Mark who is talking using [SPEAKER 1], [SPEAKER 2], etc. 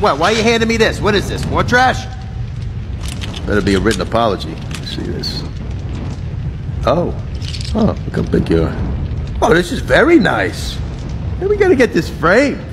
[SPEAKER 1] What, why are you handing me this? What is this, more trash?
[SPEAKER 2] Better be a written apology. Let's see this. Oh. Oh, look how big you are. Oh, this is very nice. Hey, we gotta get this framed.